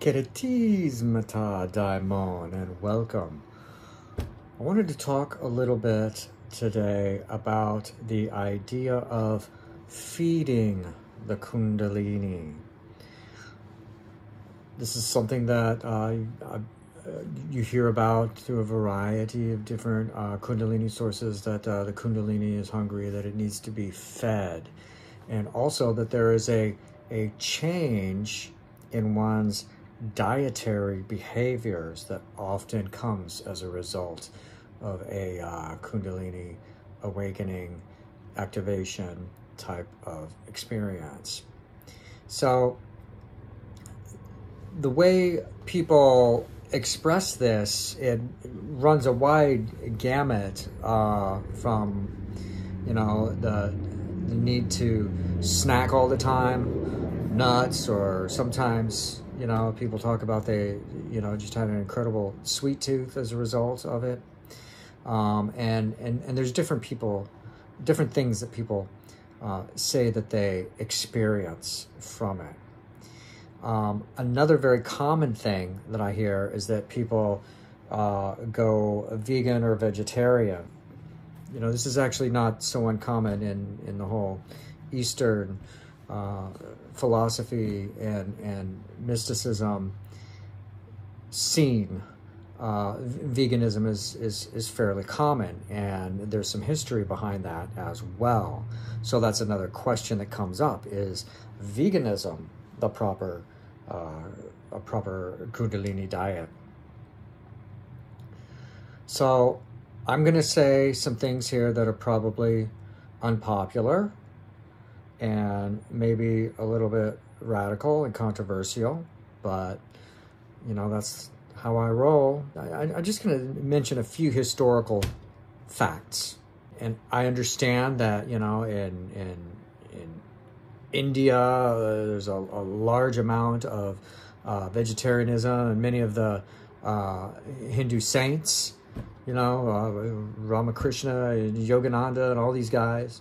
Kiritismata Daimon and welcome. I wanted to talk a little bit today about the idea of feeding the Kundalini. This is something that uh, you hear about through a variety of different uh, Kundalini sources that uh, the Kundalini is hungry, that it needs to be fed, and also that there is a, a change in one's dietary behaviors that often comes as a result of a uh, Kundalini awakening activation type of experience. So, the way people express this, it runs a wide gamut uh, from, you know, the, the need to snack all the time, nuts, or sometimes you know, people talk about they, you know, just had an incredible sweet tooth as a result of it. Um, and, and, and there's different people, different things that people uh, say that they experience from it. Um, another very common thing that I hear is that people uh, go vegan or vegetarian. You know, this is actually not so uncommon in, in the whole Eastern uh, philosophy and, and mysticism scene, uh, veganism is, is, is fairly common, and there's some history behind that as well. So that's another question that comes up: Is veganism the proper uh, a proper Kundalini diet? So I'm going to say some things here that are probably unpopular and maybe a little bit radical and controversial, but you know, that's how I roll. I, am just to mention a few historical facts. And I understand that, you know, in, in, in India, uh, there's a, a, large amount of uh, vegetarianism and many of the uh, Hindu saints, you know, uh, Ramakrishna and Yogananda and all these guys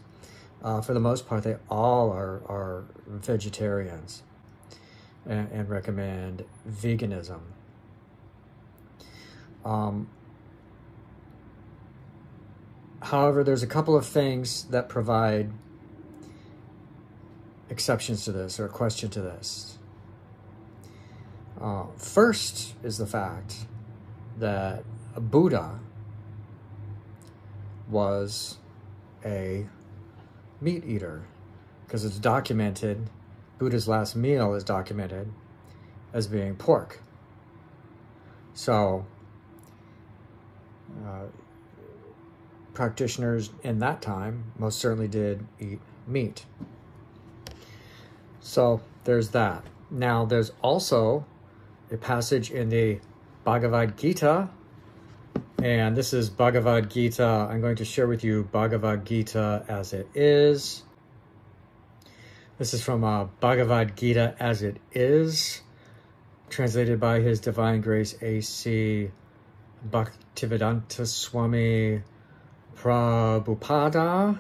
uh, for the most part, they all are, are vegetarians and, and recommend veganism. Um, however, there's a couple of things that provide exceptions to this or a question to this. Uh, first is the fact that Buddha was a meat eater because it's documented, Buddha's last meal is documented as being pork. So, uh, practitioners in that time most certainly did eat meat. So, there's that. Now, there's also a passage in the Bhagavad Gita and this is Bhagavad Gita. I'm going to share with you Bhagavad Gita as it is. This is from uh, Bhagavad Gita as it is, translated by His Divine Grace A.C. Bhaktivedanta Swami Prabhupada.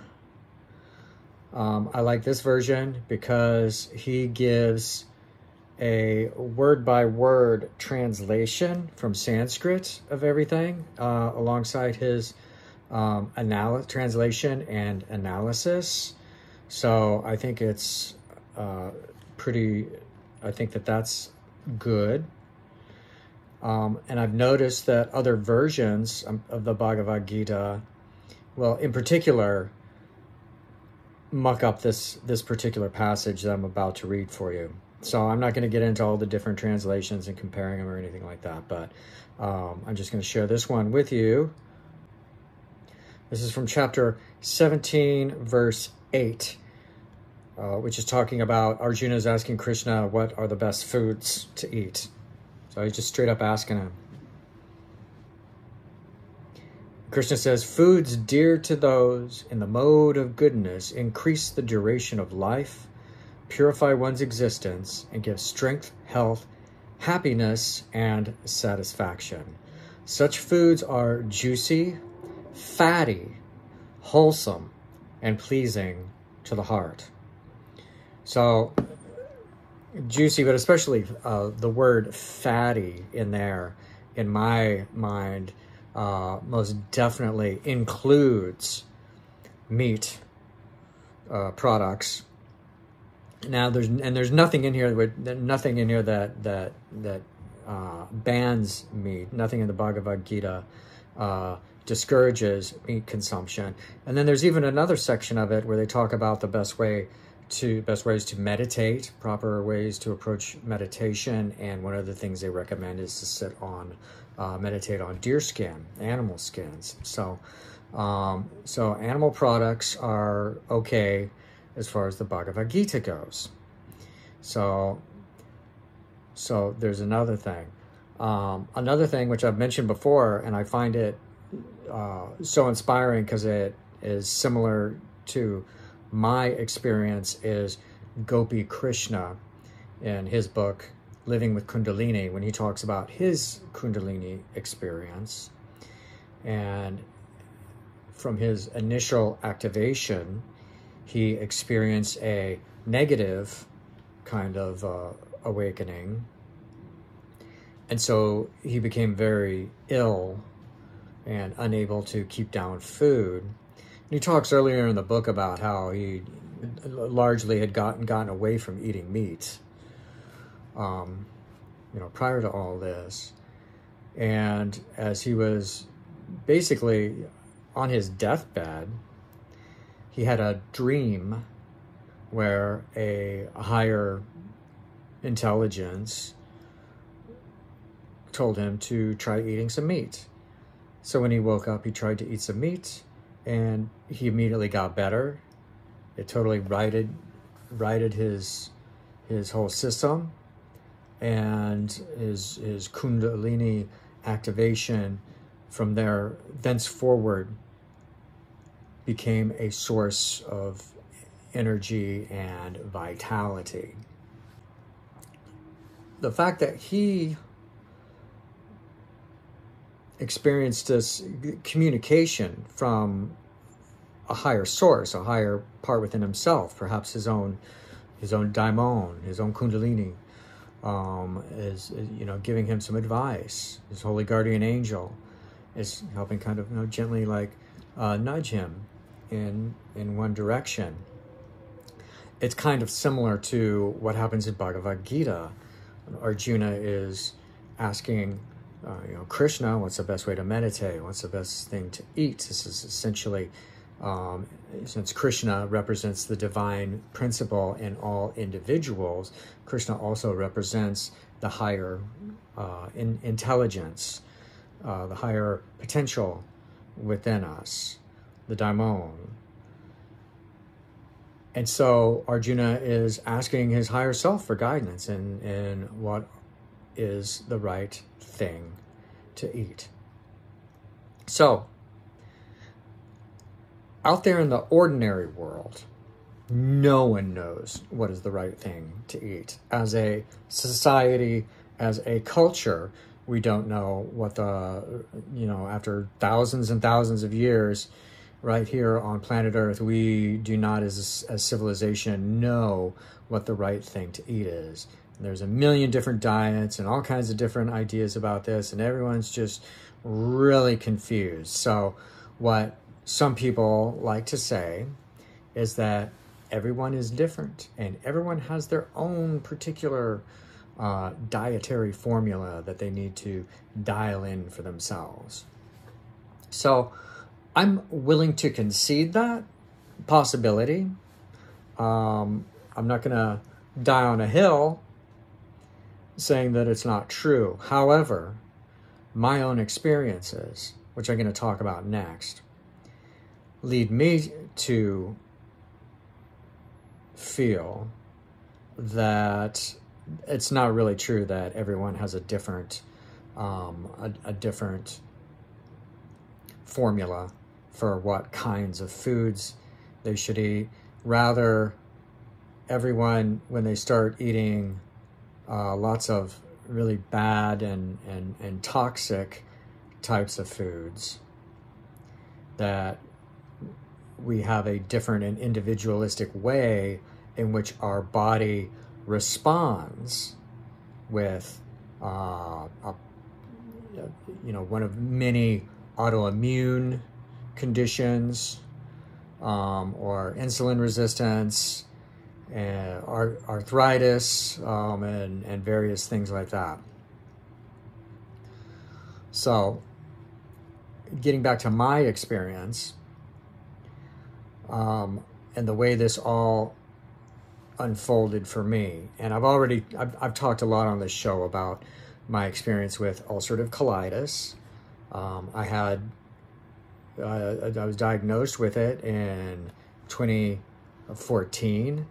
Um, I like this version because he gives a word by word translation from Sanskrit of everything uh, alongside his um, anal- translation and analysis. So I think it's uh, pretty, I think that that's good. Um, and I've noticed that other versions of the Bhagavad Gita, well, in particular, muck up this this particular passage that I'm about to read for you. So I'm not going to get into all the different translations and comparing them or anything like that, but um, I'm just going to share this one with you. This is from chapter 17, verse 8, uh, which is talking about Arjuna is asking Krishna what are the best foods to eat. So he's just straight up asking him. Krishna says, Foods dear to those in the mode of goodness increase the duration of life purify one's existence, and give strength, health, happiness, and satisfaction. Such foods are juicy, fatty, wholesome, and pleasing to the heart. So, juicy, but especially uh, the word fatty in there, in my mind, uh, most definitely includes meat uh, products. Now there's and there's nothing in here with nothing in here that that that uh, bans meat. Nothing in the Bhagavad Gita uh, discourages meat consumption. And then there's even another section of it where they talk about the best way to best ways to meditate, proper ways to approach meditation, and one of the things they recommend is to sit on, uh, meditate on deer skin, animal skins. So, um, so animal products are okay as far as the Bhagavad Gita goes. So, so there's another thing. Um, another thing which I've mentioned before, and I find it uh, so inspiring because it is similar to my experience is Gopi Krishna in his book Living with Kundalini when he talks about his Kundalini experience. And from his initial activation, he experienced a negative kind of uh, awakening. And so he became very ill and unable to keep down food. He talks earlier in the book about how he largely had gotten gotten away from eating meat. Um, you know, prior to all this, and as he was basically on his deathbed, he had a dream where a higher intelligence told him to try eating some meat. So when he woke up, he tried to eat some meat and he immediately got better. It totally righted righted his his whole system and his his kundalini activation from there thenceforward became a source of energy and vitality. The fact that he experienced this communication from a higher source, a higher part within himself, perhaps his own, his own daimon, his own kundalini, um, is, you know giving him some advice. His holy guardian angel is helping kind of you know gently like uh, nudge him in in one direction. It's kind of similar to what happens in Bhagavad Gita. Arjuna is asking uh, you know, Krishna, what's the best way to meditate? What's the best thing to eat? This is essentially, um, since Krishna represents the divine principle in all individuals, Krishna also represents the higher uh, in, intelligence, uh, the higher potential within us, the daimon. And so Arjuna is asking his higher self for guidance in, in what is the right thing to eat. So, out there in the ordinary world, no one knows what is the right thing to eat. As a society, as a culture, we don't know what the, you know, after thousands and thousands of years, right here on planet Earth, we do not, as a, as civilization, know what the right thing to eat is. There's a million different diets and all kinds of different ideas about this, and everyone's just really confused. So, what some people like to say is that everyone is different and everyone has their own particular uh, dietary formula that they need to dial in for themselves. So, I'm willing to concede that possibility. Um, I'm not going to die on a hill saying that it's not true. However, my own experiences, which I'm going to talk about next, lead me to feel that it's not really true that everyone has a different um, a, a different formula for what kinds of foods they should eat. Rather, everyone, when they start eating uh, lots of really bad and, and, and toxic types of foods that we have a different and individualistic way in which our body responds with uh, a, you know one of many autoimmune conditions um, or insulin resistance and arthritis um, and, and various things like that. So, getting back to my experience um, and the way this all unfolded for me, and I've already I've, I've talked a lot on this show about my experience with ulcerative colitis. Um, I had uh, I was diagnosed with it in 2014,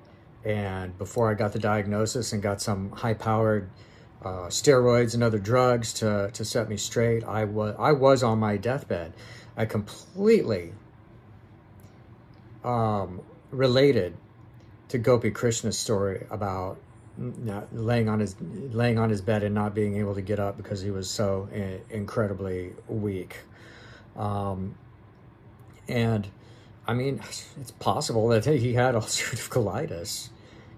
and before I got the diagnosis and got some high-powered uh, steroids and other drugs to, to set me straight. I was I was on my deathbed. I completely um, related to Gopi Krishna's story about laying on his laying on his bed and not being able to get up because he was so incredibly weak. Um, and I mean, it's possible that he had ulcerative colitis,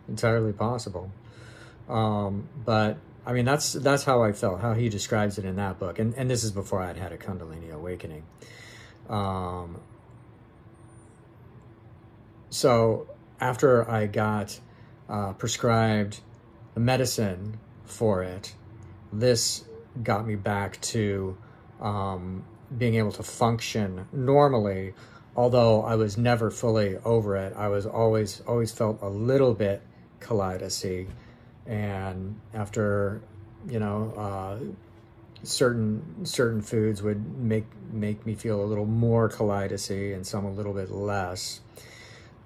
entirely possible. Um, but I mean, that's that's how I felt, how he describes it in that book. And, and this is before I'd had a Kundalini awakening. Um, so after I got uh, prescribed medicine for it, this got me back to um, being able to function normally. Although I was never fully over it, I was always always felt a little bit colitis and after you know uh, certain certain foods would make make me feel a little more colitis and some a little bit less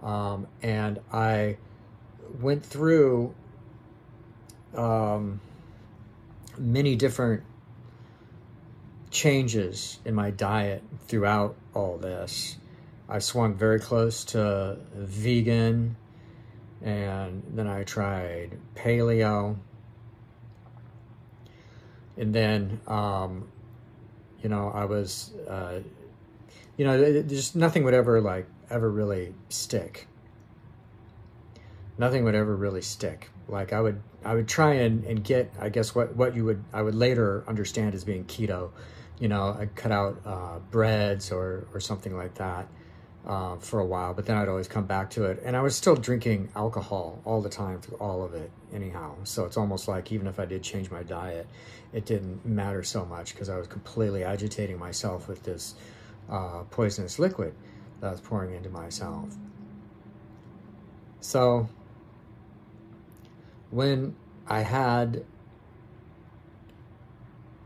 um, and I went through um, many different changes in my diet throughout all this. I swung very close to vegan and then I tried paleo. And then, um, you know, I was, uh, you know, just nothing would ever like ever really stick. Nothing would ever really stick. Like I would, I would try and, and get, I guess what, what you would, I would later understand as being keto. You know, I cut out uh, breads or, or something like that uh, for a while, but then I'd always come back to it. And I was still drinking alcohol all the time through all of it, anyhow. So it's almost like even if I did change my diet, it didn't matter so much because I was completely agitating myself with this uh, poisonous liquid that I was pouring into myself. So when I had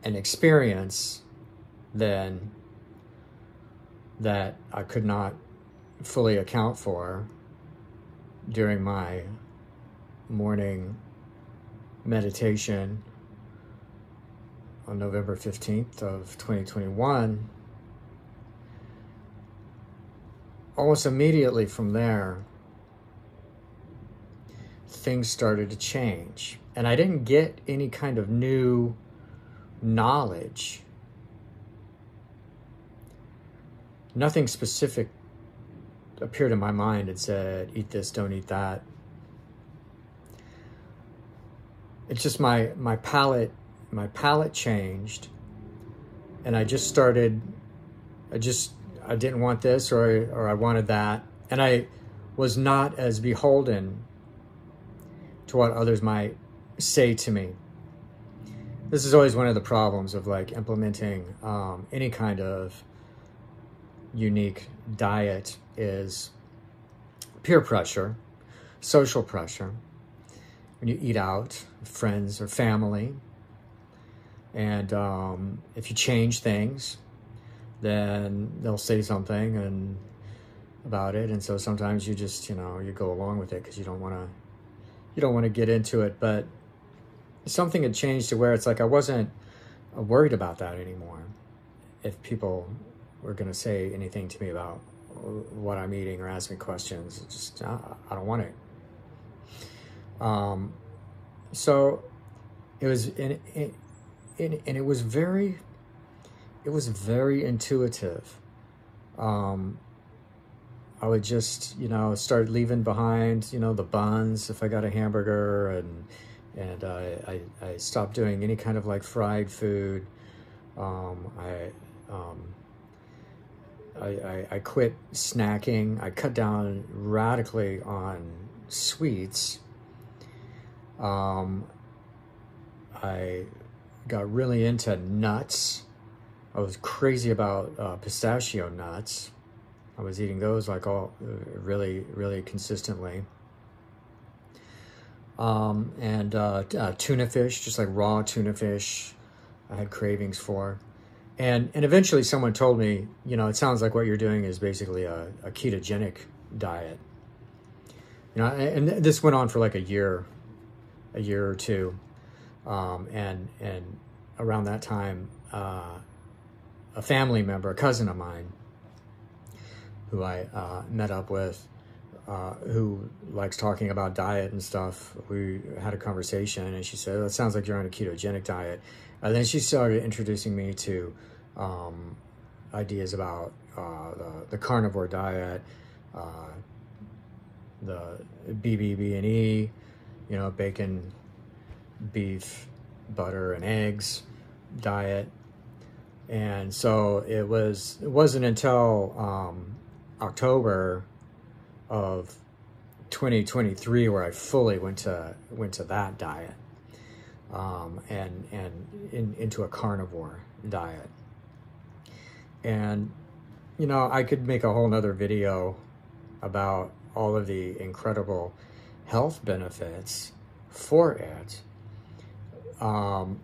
an experience then that I could not fully account for during my morning meditation on November 15th of 2021 almost immediately from there things started to change and I didn't get any kind of new knowledge nothing specific appeared in my mind and said, eat this, don't eat that. It's just my, my palate, my palate changed and I just started, I just, I didn't want this or, or I wanted that. And I was not as beholden to what others might say to me. This is always one of the problems of like implementing um, any kind of unique diet is peer pressure, social pressure. When you eat out, friends or family, and um, if you change things, then they'll say something and about it, and so sometimes you just you know you go along with it because you don't want to you don't want to get into it. But something had changed to where it's like I wasn't worried about that anymore. If people were going to say anything to me about what I'm eating or ask me questions. just, I, I don't want it. Um, so it was, and it, and it was very, it was very intuitive. Um, I would just, you know, start leaving behind, you know, the buns if I got a hamburger and and uh, I, I stopped doing any kind of like fried food. Um, I, um, I, I, I quit snacking. I cut down radically on sweets. Um, I got really into nuts. I was crazy about uh, pistachio nuts. I was eating those like all uh, really, really consistently. Um, and uh, uh, tuna fish, just like raw tuna fish, I had cravings for. And and eventually, someone told me, you know, it sounds like what you're doing is basically a, a ketogenic diet. You know, and this went on for like a year, a year or two, um, and and around that time, uh, a family member, a cousin of mine, who I uh, met up with, uh, who likes talking about diet and stuff. We had a conversation, and she said, "It sounds like you're on a ketogenic diet." And then she started introducing me to um, ideas about uh, the, the, carnivore diet, uh, the BBB and E, you know, bacon, beef, butter, and eggs diet. And so it was. It wasn't until um, October of 2023 where I fully went to went to that diet um, and and in, into a carnivore diet. And you know, I could make a whole nother video about all of the incredible health benefits for it. Um,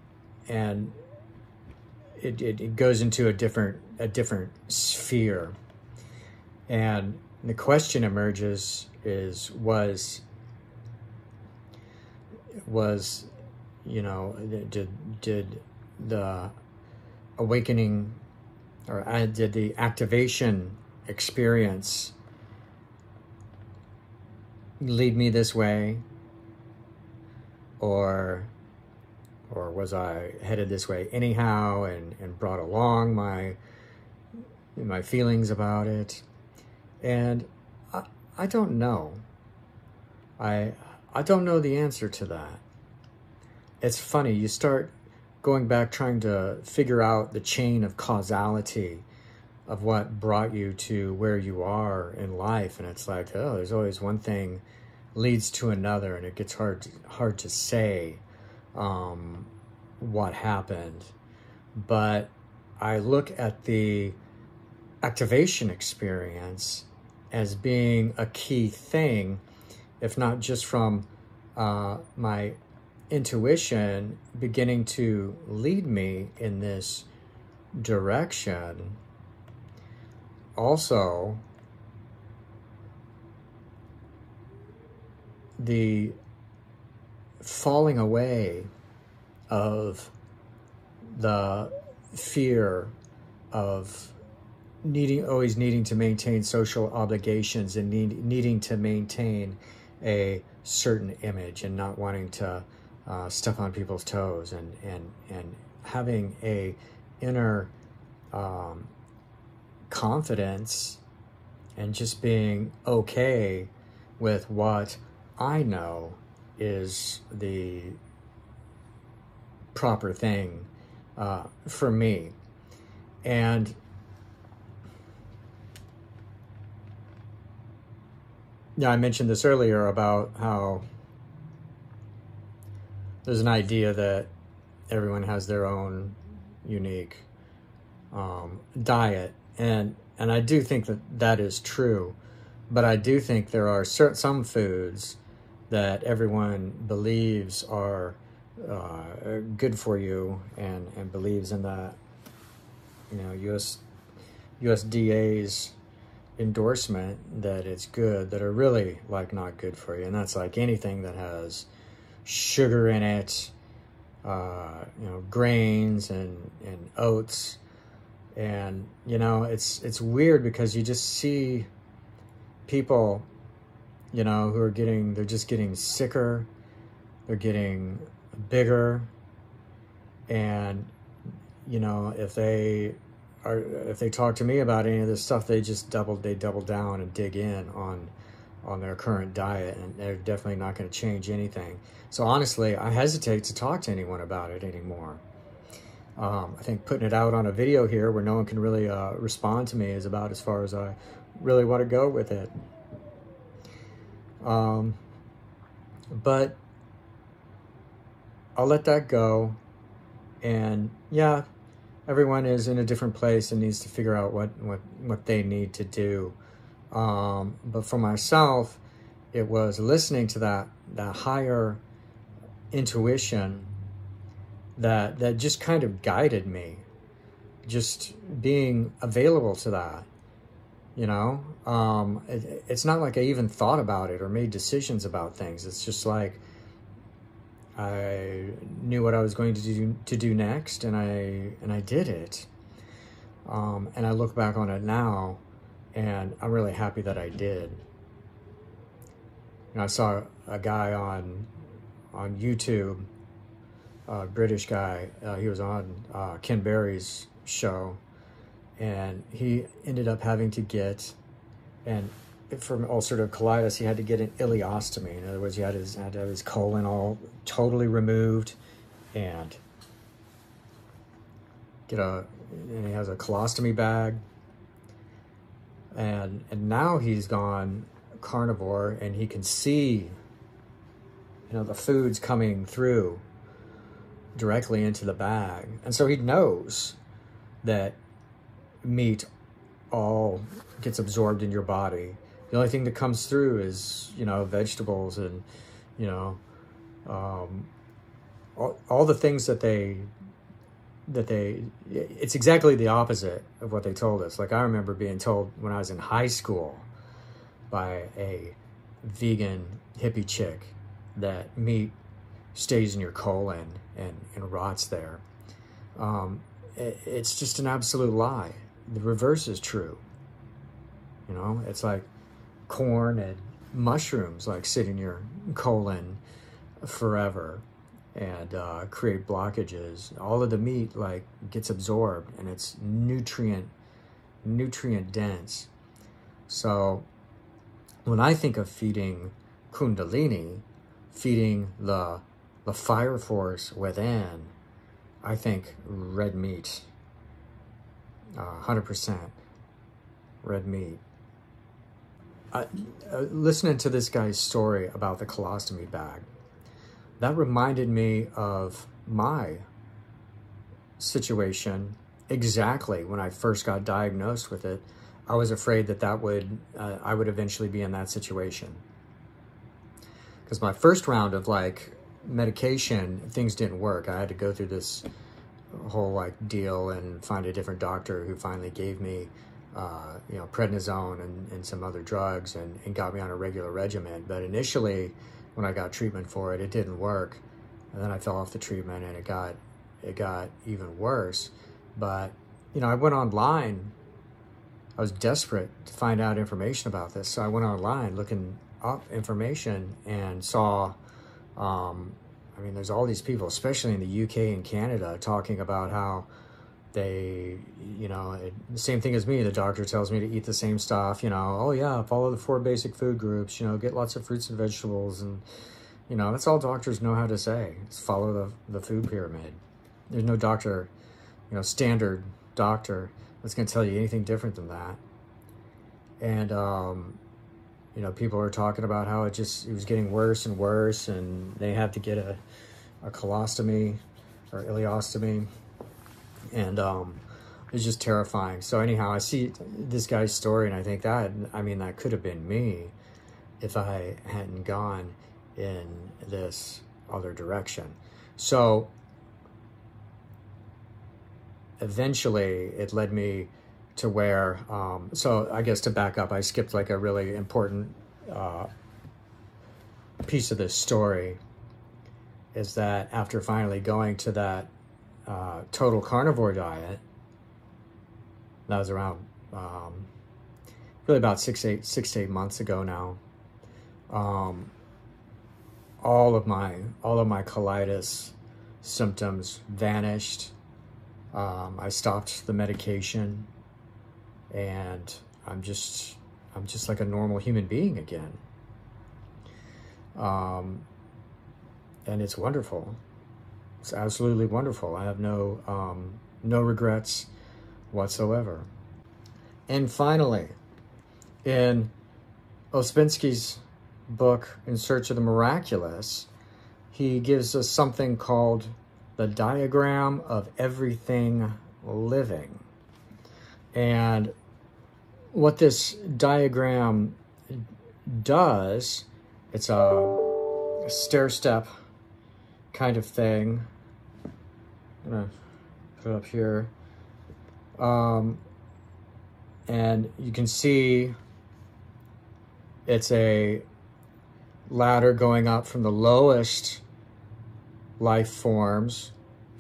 and it, it, it goes into a different a different sphere. And the question emerges is was was you know did did the awakening or uh, did the activation experience lead me this way? Or or was I headed this way anyhow and, and brought along my my feelings about it and I, I don't know. I, I don't know the answer to that. It's funny, you start going back trying to figure out the chain of causality of what brought you to where you are in life and it's like oh there's always one thing leads to another and it gets hard to, hard to say um, what happened but i look at the activation experience as being a key thing, if not just from uh, my intuition beginning to lead me in this direction. Also, the falling away of the fear of needing always needing to maintain social obligations and need, needing to maintain a certain image and not wanting to uh, step on people's toes and and and having a inner um, confidence and just being okay with what I know is the proper thing uh, for me. And yeah, I mentioned this earlier about how there's an idea that everyone has their own unique um, diet, and and I do think that that is true, but I do think there are certain some foods that everyone believes are uh, good for you and and believes in that you know US USDA's endorsement that it's good that are really like not good for you. And that's like anything that has sugar in it uh, you know grains and and oats. And you know it's it's weird because you just see people you know who are getting they're just getting sicker they're getting bigger. And you know if they are, if they talk to me about any of this stuff, they just double, they double down and dig in on, on their current diet, and they're definitely not going to change anything. So honestly, I hesitate to talk to anyone about it anymore. Um, I think putting it out on a video here where no one can really uh, respond to me is about as far as I really want to go with it. Um, but I'll let that go. And yeah, everyone is in a different place and needs to figure out what, what, what they need to do. Um, but for myself, it was listening to that, that higher intuition that, that just kind of guided me. Just being available to that, you know? Um, it, it's not like I even thought about it or made decisions about things. It's just like, I knew what I was going to do to do next, and I and I did it. Um, and I look back on it now, and I'm really happy that I did. Know, I saw a guy on on YouTube, a British guy. Uh, he was on uh, Ken Berry's show, and he ended up having to get, and from ulcerative colitis, he had to get an ileostomy. In other words, he had, his, had to have his colon all totally removed and get a, and he has a colostomy bag. And, and now he's gone carnivore and he can see, you know, the foods coming through directly into the bag. And so he knows that meat all gets absorbed in your body the only thing that comes through is you know vegetables and you know um, all, all the things that they that they it's exactly the opposite of what they told us. Like i remember being told when i was in high school by a vegan hippie chick that meat stays in your colon and, and rots there. Um, it, it's just an absolute lie. The reverse is true. You know it's like corn and mushrooms like sit in your colon forever and uh, create blockages. All of the meat like gets absorbed and it's nutrient nutrient dense. So when I think of feeding kundalini, feeding the the fire force within, I think red meat. Uh, 100% red meat. Uh, listening to this guy's story about the colostomy bag, that reminded me of my situation exactly when I first got diagnosed with it. I was afraid that that would uh, I would eventually be in that situation because my first round of like medication things didn't work. I had to go through this whole like deal and find a different doctor who finally gave me uh, you know, prednisone and, and some other drugs and, and got me on a regular regimen. But initially, when I got treatment for it, it didn't work. And then I fell off the treatment and it got, it got even worse. But, you know, I went online. I was desperate to find out information about this. So I went online looking up information and saw, um, I mean, there's all these people, especially in the UK and Canada, talking about how they, you know, it, same thing as me. The doctor tells me to eat the same stuff, you know, oh yeah, follow the four basic food groups, you know, get lots of fruits and vegetables. And, you know, that's all doctors know how to say. Just follow the, the food pyramid. There's no doctor, you know, standard doctor that's going to tell you anything different than that. And, um, you know, people are talking about how it just, it was getting worse and worse and they have to get a, a colostomy or ileostomy and um, it's just terrifying. So anyhow, I see this guy's story, and I think that I mean that could have been me if I hadn't gone in this other direction. So eventually, it led me to where. Um, so I guess to back up, I skipped like a really important uh, piece of this story. Is that after finally going to that uh, total carnivore diet. That was around um, really about six eight six to eight months ago now. Um, all of my all of my colitis symptoms vanished. Um, I stopped the medication and I'm just, I'm just like a normal human being again. Um, and it's wonderful. It's absolutely wonderful. I have no, um, no regrets whatsoever. And finally, in Ouspensky's book, In Search of the Miraculous, he gives us something called the diagram of everything living. And what this diagram does, it's a stair step kind of thing. Gonna put it up here. Um, and you can see it's a ladder going up from the lowest life forms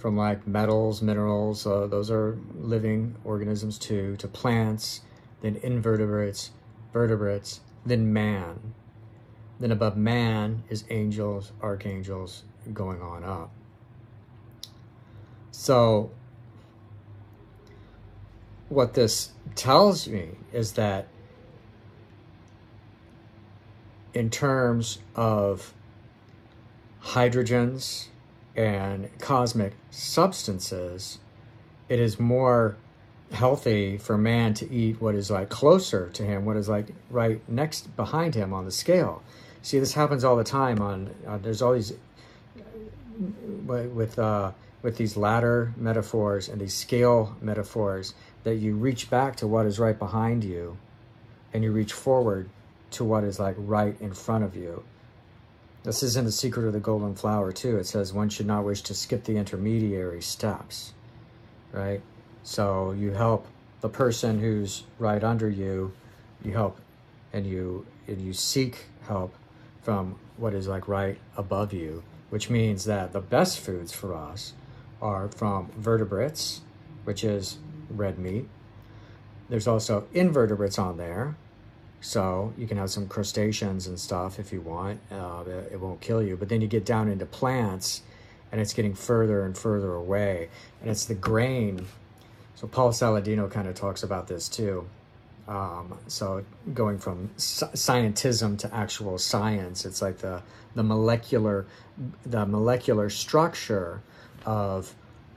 from like metals, minerals, uh, those are living organisms too, to plants, then invertebrates, vertebrates, then man. Then above man is angels, archangels, going on up. So, what this tells me is that in terms of hydrogens and cosmic substances, it is more healthy for man to eat what is like closer to him, what is like right next behind him on the scale. See, this happens all the time. On uh, there's these with uh, with these ladder metaphors and these scale metaphors that you reach back to what is right behind you, and you reach forward to what is like right in front of you. This is in the secret of the golden flower too. It says one should not wish to skip the intermediary steps, right? So you help the person who's right under you, you help and you and you seek help from what is like right above you, which means that the best foods for us are from vertebrates, which is red meat. There's also invertebrates on there, so you can have some crustaceans and stuff if you want. Uh, it won't kill you. But then you get down into plants and it's getting further and further away. And it's the grain. So Paul Saladino kind of talks about this too. Um, so going from scientism to actual science, it's like the, the molecular, the molecular structure of,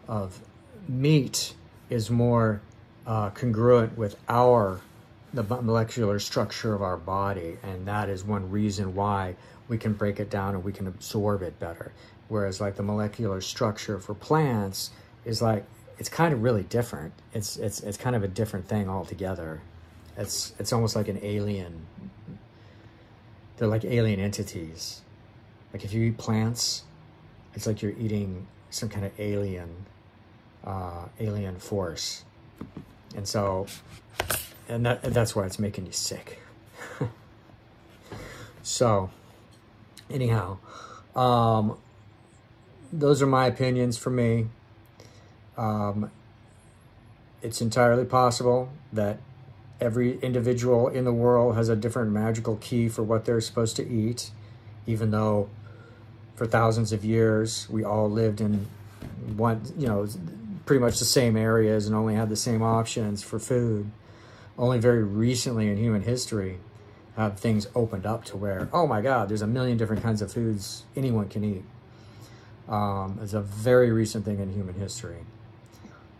of meat is more uh, congruent with our the molecular structure of our body, and that is one reason why we can break it down and we can absorb it better. Whereas, like the molecular structure for plants is like it's kind of really different. It's it's it's kind of a different thing altogether. It's it's almost like an alien. They're like alien entities. Like if you eat plants, it's like you're eating some kind of alien, uh, alien force. And so and that that's why it's making you sick. so, anyhow, um, those are my opinions for me. Um, it's entirely possible that every individual in the world has a different magical key for what they're supposed to eat, even though for thousands of years we all lived in one, you know, pretty much the same areas and only had the same options for food only very recently in human history have things opened up to where, oh my God, there's a million different kinds of foods anyone can eat. Um, it's a very recent thing in human history.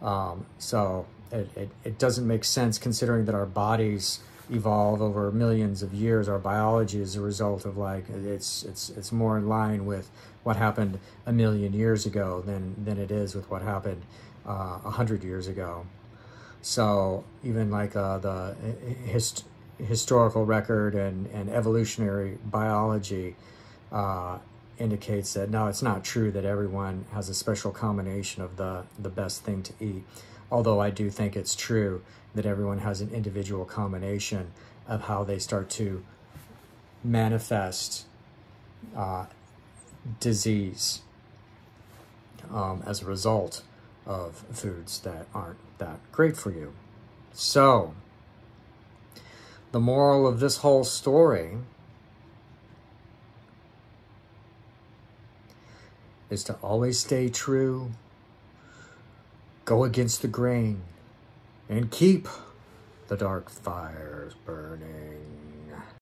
Um, so it, it, it doesn't make sense considering that our bodies evolve over millions of years. Our biology is a result of like, it's, it's, it's more in line with what happened a million years ago than, than it is with what happened uh, a uh, hundred years ago. So even like uh, the hist historical record and, and evolutionary biology uh, indicates that no, it's not true that everyone has a special combination of the, the best thing to eat. Although I do think it's true that everyone has an individual combination of how they start to manifest uh, disease um, as a result of foods that aren't that great for you. So, the moral of this whole story is to always stay true go against the grain and keep the dark fires burning.